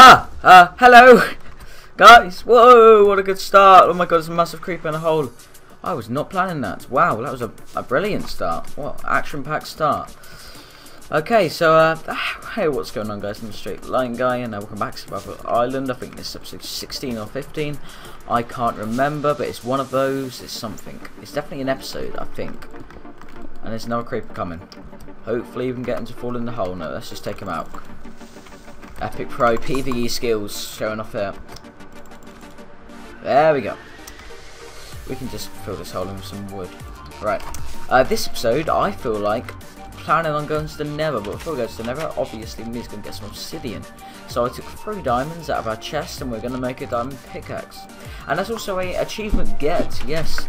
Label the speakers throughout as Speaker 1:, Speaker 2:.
Speaker 1: Ah! Uh, hello! Guys, whoa, what a good start. Oh my god, there's a massive creeper in a hole. I was not planning that. Wow, that was a, a brilliant start. What action-packed start. Okay, so, uh, hey, what's going on guys? I'm the Straight Line Guy, and uh, welcome back to Survival Island. I think this is episode 16 or 15. I can't remember, but it's one of those. It's something. It's definitely an episode, I think. And there's another creeper coming. Hopefully we can get him to fall in the hole. No, let's just take him out. Epic Pro PvE skills showing off there. There we go. We can just fill this hole in with some wood. Right. Uh, this episode, I feel like planning on going to the Nether, but before we go to the Nether, obviously we need to get some obsidian. So I took three diamonds out of our chest, and we're going to make a diamond pickaxe. And that's also a achievement get. Yes,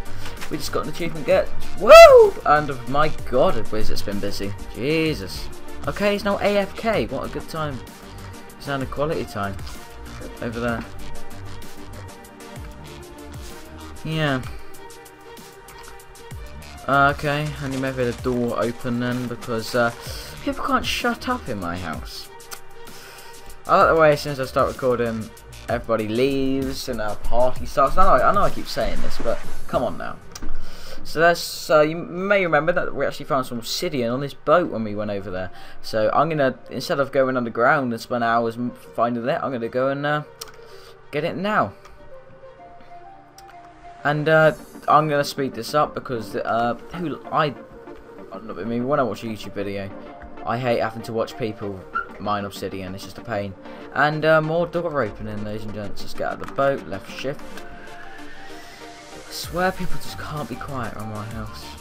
Speaker 1: we just got an achievement get. Woo! And oh my God, it's been busy. Jesus. Okay, it's now AFK. What a good time. Now a quality time over there. Yeah. Uh, okay, and you may maybe the door open then because uh, people can't shut up in my house. I like the way as soon as I start recording, everybody leaves and our party starts. I know, I know I keep saying this, but come on now. So that's uh, you may remember that we actually found some obsidian on this boat when we went over there. So I'm gonna instead of going underground and spend hours finding it, I'm gonna go and uh, get it now. And uh, I'm gonna speed this up because uh, who I, I mean when I watch a YouTube video, I hate having to watch people mine obsidian. It's just a pain. And uh, more door opening, ladies and gents. Just get out of the boat, left shift. I swear people just can't be quiet around my house.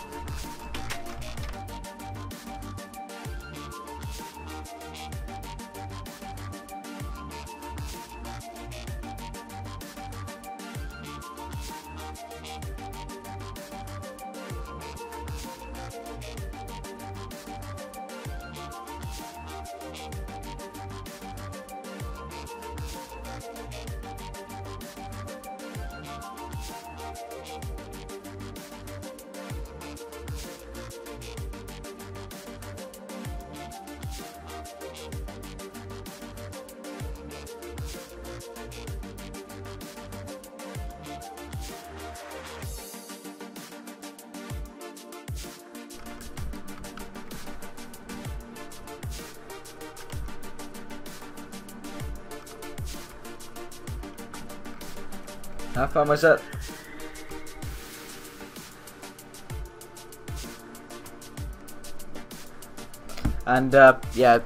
Speaker 1: How far was that? And uh, yeah,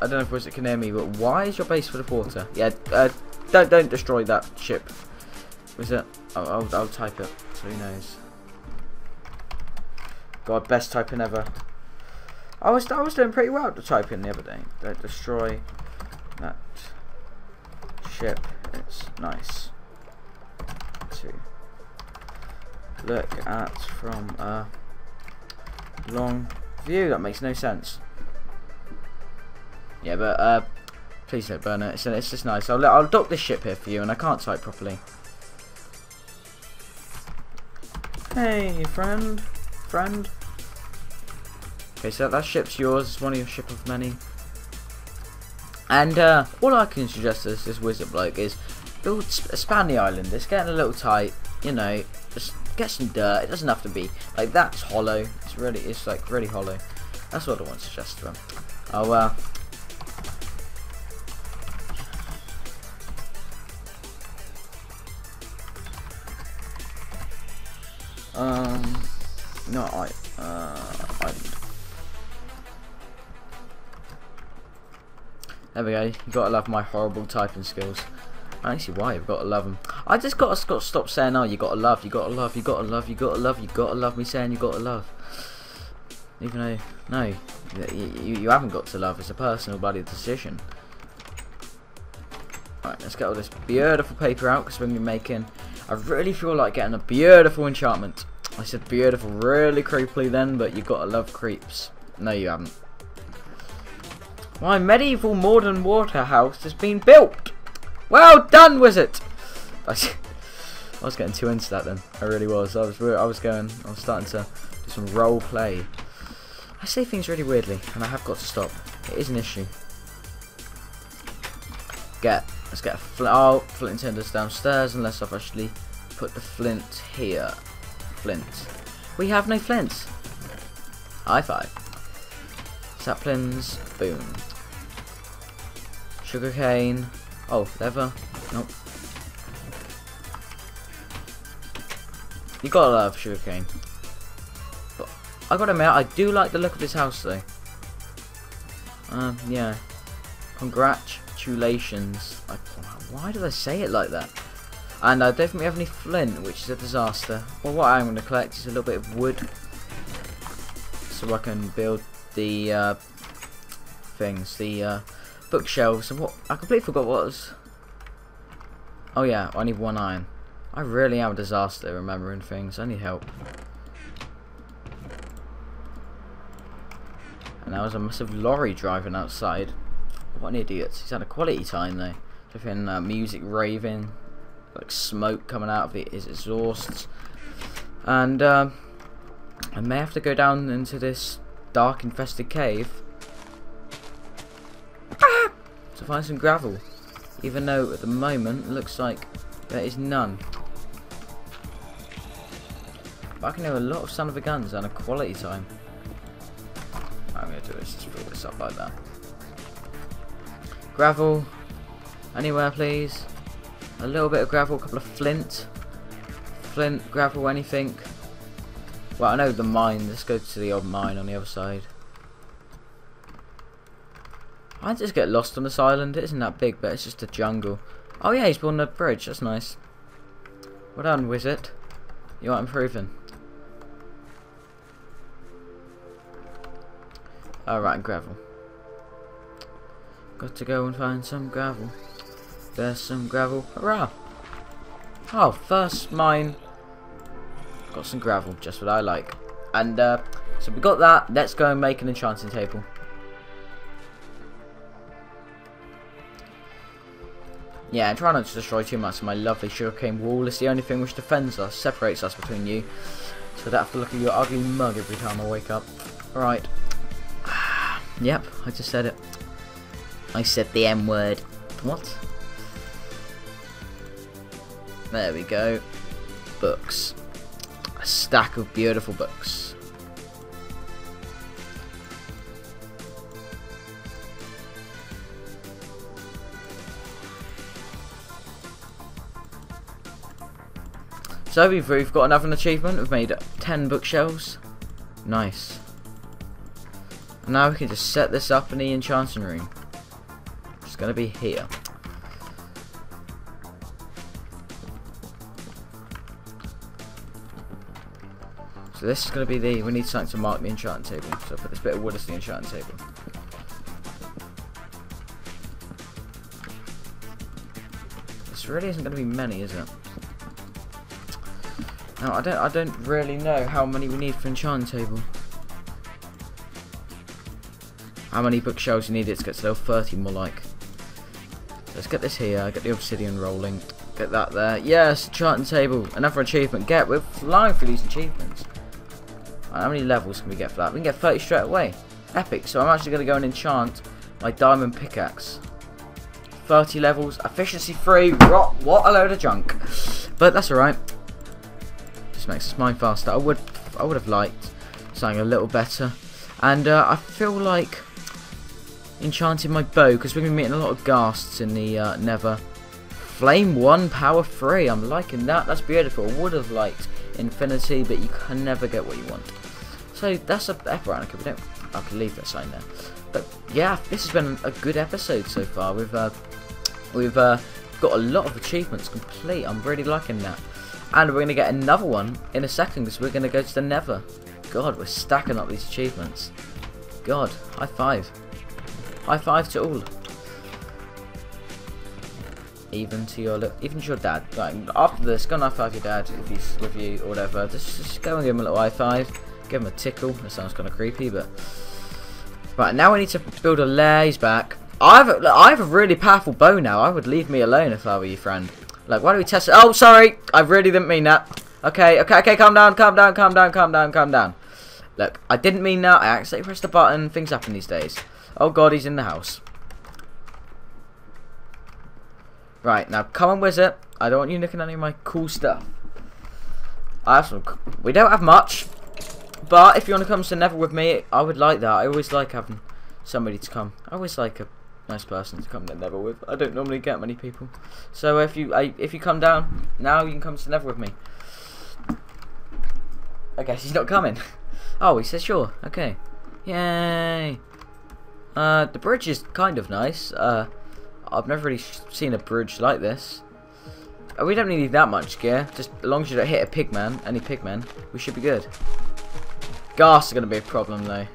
Speaker 1: I don't know if Wizard can hear me, but why is your base full of water? Yeah, uh, don't don't destroy that ship. Was it? I'll, I'll, I'll type it so he knows. God, best typing ever. I was I was doing pretty well to typing the other day. Don't destroy that ship. It's nice look at from a long view. That makes no sense. Yeah, but uh, please don't burn it. It's, it's just nice. I'll I'll dock this ship here for you, and I can't type properly. Hey, friend, friend. Okay, so that ship's yours. It's one of your ship of many. And uh, all I can suggest as this wizard bloke is build expand the island. It's getting a little tight. You know, just get some dirt. It doesn't have to be like that's hollow. It's really, it's like really hollow. That's what I want to suggest to. Oh uh, Um, no, I, uh, I. There we go. You gotta love my horrible typing skills. I don't see why you've got to love them. I just gotta stop saying, "Oh, you gotta love, you gotta love, you gotta love, you gotta love, you gotta love." Me saying you gotta love, even though no, you you haven't got to love. It's a personal bloody decision. Right, let's get all this beautiful paper out because we're going to be making... I really feel like getting a beautiful enchantment. I said beautiful really creepily then, but you got to love creeps. No, you haven't. My medieval modern water house has been built. Well done, wizard. I was getting too into that then. I really was. I was. I was going. I was starting to do some role play. I say things really weirdly, and I have got to stop. It is an issue. Get. Let's get a flint. Oh, flint downstairs unless I've actually put the flint here. Flint. We have no flint. High five. Saplings. Boom. Sugarcane. Oh, leather. Nope. You gotta love sugarcane. But I gotta admit, I do like the look of this house though. Um, yeah. Congratulations. I, why do I say it like that? And I we have any flint, which is a disaster. Well, what I'm going to collect is a little bit of wood. So I can build the uh, things, the uh, bookshelves. And what I completely forgot what was. Oh yeah, I need one iron. I really am a disaster remembering things. I need help. And there was a massive lorry driving outside. What an idiot. He's had a quality time though. Flipping uh, music raving. Like smoke coming out of his exhausts. And uh, I may have to go down into this dark infested cave. To find some gravel. Even though at the moment it looks like there is none. But I can hear a lot of son of the guns and a quality time. I'm going to do is just fill this up like that. Gravel. Anywhere, please. A little bit of gravel, a couple of flint. Flint, gravel, anything. Well, I know the mine. Let's go to the old mine on the other side. I just get lost on this island. It isn't that big, but it's just a jungle. Oh yeah, he's building a bridge. That's nice. Well done, wizard. You are improving. Alright, gravel. Got to go and find some gravel. There's some gravel. Hurrah! Oh, first mine. Got some gravel, just what I like. And, uh, so we got that. Let's go and make an enchanting table. Yeah, try not to destroy too much of my lovely sugarcane wall. It's the only thing which defends us, separates us between you. So I don't have to look at your ugly mug every time I wake up. Right. Yep, I just said it. I said the M word. What? There we go. Books. A stack of beautiful books. So we've, we've got another achievement. We've made 10 bookshelves. Nice. Now we can just set this up in the enchanting room. It's going to be here. So this is going to be the, we need something to mark the enchanting table. So I'll put this bit of wood as the enchanting table. This really isn't going to be many, is it? No, I don't, I don't really know how many we need for enchanting table. How many bookshelves you need it to get to level 30 more like. Let's get this here, get the obsidian rolling, get that there. Yes, charting table, another achievement. Get, we're flying through these achievements. Right, how many levels can we get for that? We can get 30 straight away. Epic, so I'm actually going to go and enchant my diamond pickaxe. 30 levels, efficiency 3, rot, what a load of junk. But that's alright. Makes us mine faster. I would, I would have liked something a little better. And uh, I feel like enchanting my bow because we're going to be meeting a lot of ghasts in the uh, Nether. Flame 1, power 3. I'm liking that. That's beautiful. Would have liked infinity, but you can never get what you want. So that's a Veronica. We don't. I can leave that sign there. But yeah, this has been a good episode so far. We've uh, we've uh, got a lot of achievements complete. I'm really liking that. And we're going to get another one in a second because we're going to go to the Nether. God, we're stacking up these achievements. God, high five. High five to all. Even to your even to your dad. Right, after this, go and high five your dad if he's with you or whatever. Just, just go and give him a little high five. Give him a tickle. That sounds kind of creepy, but right now we need to build a lair. He's back. I have a, I have a really powerful bow now. I would leave me alone if I were your friend. Like, why do we test it? Oh, sorry. I really didn't mean that. Okay, okay, okay. Calm down, calm down, calm down, calm down, calm down. Look, I didn't mean that. I accidentally pressed the button. Things happen these days. Oh god, he's in the house. Right, now come on, Wizard. I don't want you at any of my cool stuff. I have some. We don't have much, but if you want to come to Nether with me, I would like that. I always like having somebody to come. I always like a nice person to come to Nether with. I don't normally get many people, so if you I, if you come down now, you can come to Nether with me. I guess he's not coming. oh, he says sure. Okay. Yay. Uh, the bridge is kind of nice. Uh, I've never really seen a bridge like this. Uh, we don't need that much gear. Just as long as you don't hit a pigman, any pigman, we should be good. Ghasts is going to be a problem though.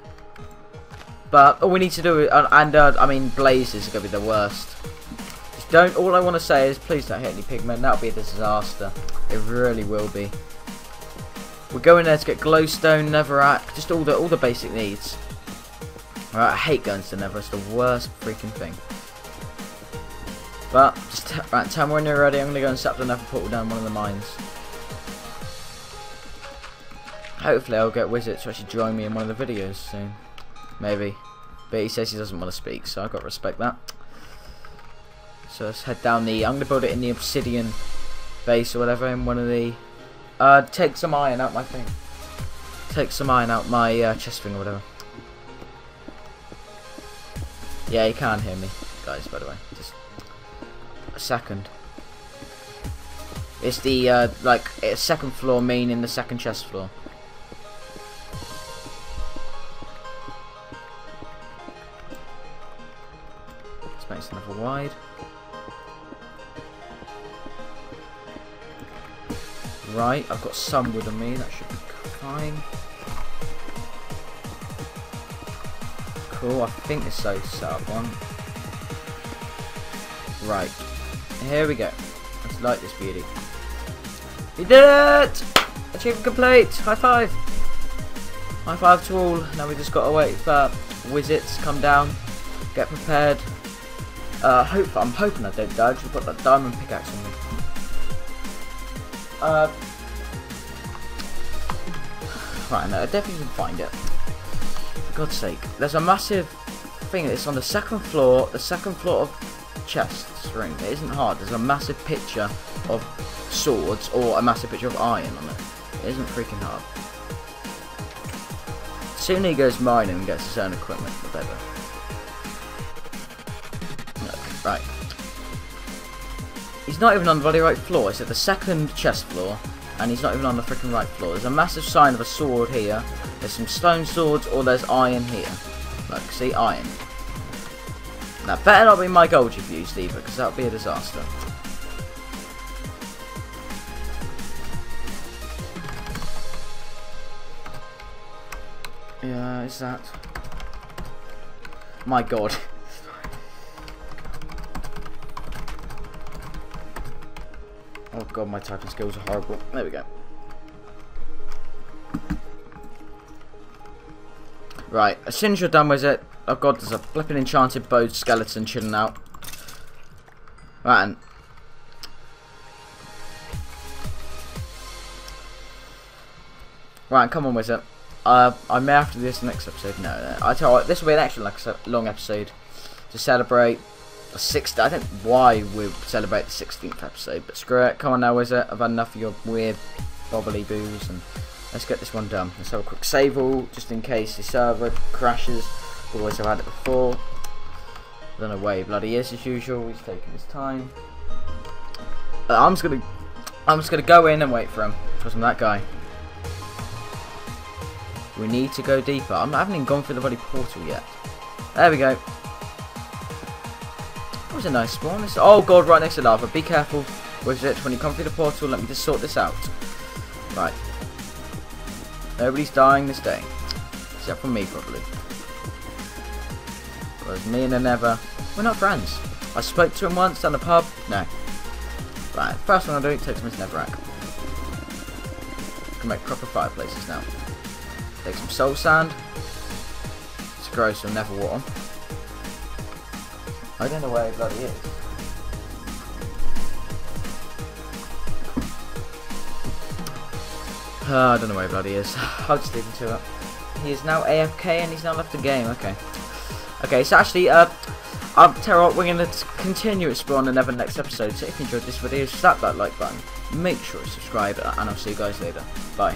Speaker 1: But all we need to do, uh, and uh, I mean blazes are going to be the worst. Just don't, all I want to say is please don't hit any pigmen. That'll be a disaster. It really will be. We're going there to get glowstone, netherrack, just all the all the basic needs. Alright, I hate going to nether, it's the worst freaking thing. But, just right, tell me when you're ready, I'm going to go and set up the nether portal down one of the mines. Hopefully I'll get Wizard to actually join me in one of the videos soon. Maybe. But he says he doesn't want to speak, so I've got to respect that. So let's head down the... I'm going to build it in the obsidian base or whatever in one of the... Uh, take some iron out my thing. Take some iron out my uh, chest thing or whatever. Yeah, you can't hear me, guys, by the way. Just a second. It's the, uh, like, second floor main in the second chest floor. Another wide. Right, I've got some wood on me, that should be fine. Cool, I think this is set up one. Right, here we go. Let's light this beauty. We did it! Achievement complete! High five! High five to all. Now we just gotta wait for wizards to come down, get prepared. Uh, hope I'm hoping I don't die. We've got that diamond pickaxe on me. Uh, right, no, I definitely can find it. For God's sake. There's a massive thing, it's on the second floor, the second floor of chests ring. It isn't hard, there's a massive picture of swords or a massive picture of iron on it. It isn't freaking hard. Sooner he goes mining and gets his own equipment, the better. Right. He's not even on the bloody right floor. It's at the second chest floor, and he's not even on the freaking right floor. There's a massive sign of a sword here. There's some stone swords, or there's iron here. Look, see, iron. That better not be my gold you've used either, because that would be a disaster. Yeah, is that... My god. Oh god, my typing skills are horrible. There we go. Right, as soon as you're done with it, oh god, there's a flipping enchanted bowed skeleton chilling out. Right, and Right, come on, Wizard. Uh, I may have to do this next episode. No, no. I tell you what, this will be an extra like, long episode to celebrate sixth. I don't know why we celebrate the 16th episode, but screw it. Come on now, Wizard. I've had enough of your weird bobbly boos, and let's get this one done. Let's have a quick save all, just in case the server crashes. Always have had it before. I don't know where he bloody is as usual. He's taking his time. Uh, I'm just gonna, I'm just gonna go in and wait for him because I'm that guy. We need to go deeper. I'm, I haven't even gone through the bloody portal yet. There we go. That was a nice spawn. It's, oh god, right next to lava. Be careful with it when you come through the portal. Let me just sort this out. Right. Nobody's dying this day. Except for me, probably. Whereas me and the Nether, we're not friends. I spoke to him once down the pub. No. Right, first one I do, take some his. Can make proper fireplaces now. Take some soul sand. Let's grow some nether wart. I don't know where he bloody is. Uh, I don't know where he bloody is. I'll just leave him to it. He is now AFK and he's now left the game. Okay. Okay, so actually, uh, I'll tell we're going to continue exploring the Nether next episode. So if you enjoyed this video, slap that like button. Make sure to subscribe, and I'll see you guys later. Bye.